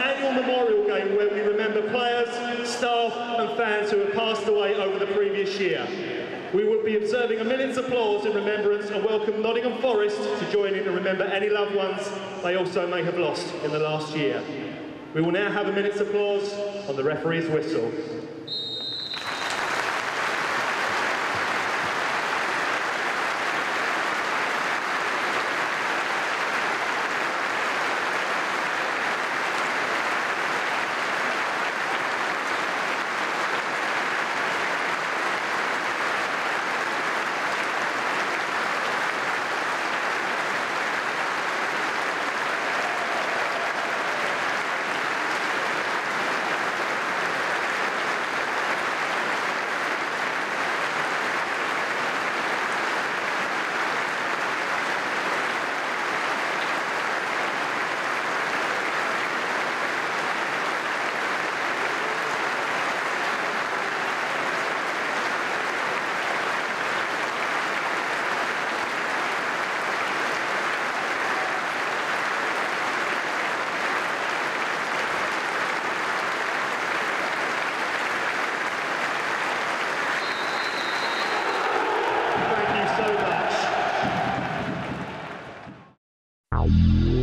Annual memorial game where we remember players, staff and fans who have passed away over the previous year. We will be observing a minute's applause in remembrance and welcome Nottingham Forest to join in and remember any loved ones they also may have lost in the last year. We will now have a minute's applause on the referee's whistle. Yeah.